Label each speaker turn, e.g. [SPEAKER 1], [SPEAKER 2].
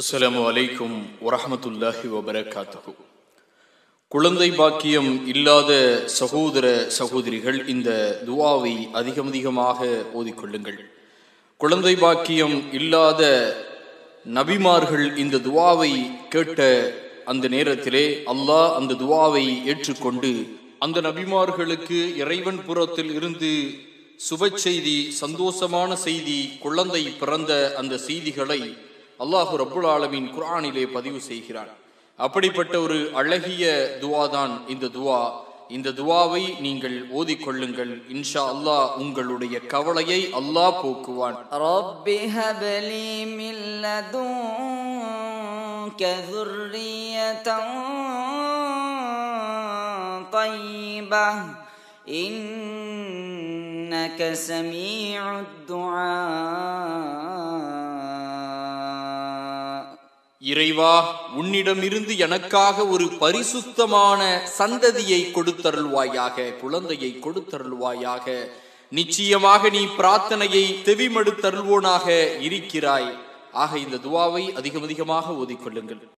[SPEAKER 1] அஸ்லாம் அலைக்கும் வரமத்துல்லாஹி வபரகாத்துஹு. குழந்தை பாக்கியம் இல்லாத சகோதர சகோதரிகள் இந்த துவாவை அதிகம் அதிகமாக ஓதிக்கொள்ளுங்கள். குழந்தை பாக்கியம் இல்லாத நபிமார்கள் இந்த துவாவை கேட்ட அந்த நேரத்திலே அல்லாஹ் அந்த துவாவை ஏற்றுக்கொண்டு அந்த நபிமார்களுக்கு இறைவன் புறத்தில் இருந்து சுப செய்தி சந்தோஷமான செய்தி குழந்தை பிறந்த அந்த செய்திகளை அல்லாஹு ரப்புல் ஆலமின் குர்ஆனிலே பதிவு செய்கிறான் அப்படிப்பட்ட ஒரு அழகிய துவா தான் இந்த துவா இந்த துவாவை நீங்கள் ஓதிக்கொள்ளுங்கள் இன்ஷா அல்லாஹ் உங்களுடைய கவலையை அல்லாஹ் போக்குவான்
[SPEAKER 2] رب هب لي من لدنك ذرية طيبة إنك سميع الدعاء
[SPEAKER 1] இறைவா உன்னிடமிருந்து எனக்காக ஒரு பரிசுத்தமான சந்ததியை கொடுத்தருள்வாயாக குழந்தையை கொடுத்தருள்வாயாக. நிச்சயமாக நீ பிரார்த்தனையை தெவிமடுத்தருள்வோனாக இருக்கிறாய். ஆக இந்த துவாவை அதிகம் அதிகமாக ஓதிக்கொள்ளுங்கள்.